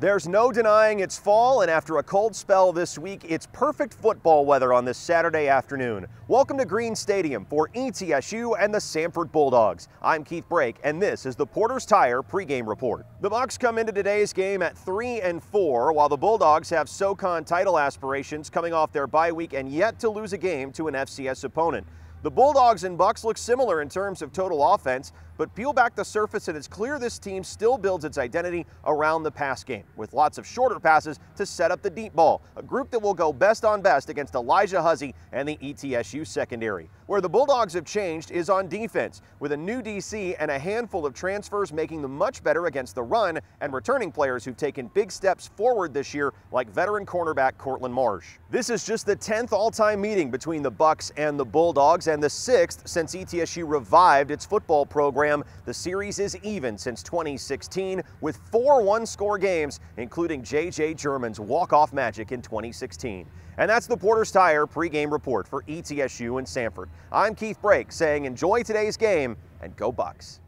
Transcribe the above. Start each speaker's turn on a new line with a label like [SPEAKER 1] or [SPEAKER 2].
[SPEAKER 1] There's no denying it's fall, and after a cold spell this week, it's perfect football weather on this Saturday afternoon. Welcome to Greene Stadium for ETSU and the Samford Bulldogs. I'm Keith Brake, and this is the Porter's Tire pregame report. The Bucs come into today's game at 3 and 4, while the Bulldogs have SoCon title aspirations coming off their bye week and yet to lose a game to an FCS opponent. The Bulldogs and Bucs look similar in terms of total offense, but peel back the surface and it's clear this team still builds its identity around the pass game, with lots of shorter passes to set up the deep ball, a group that will go best on best against Alijah Huzzie and the ETSU secondary. Where the Bulldogs have changed is on defense, with a new DC and a handful of transfers making them much better against the run and returning players who've taken big steps forward this year, like veteran cornerback Cortland Marsh. This is just the 10th all-time meeting between the Bucs and the Bulldogs and the sixth since ETSU revived its football program. The series is even since 2016 with four one-score games, including J.J. Jerman's walk-off magic in 2016. And that's the Porter's Tire pregame report for ETSU and Samford. I'm Keith Brake saying enjoy today's game and go Bucs.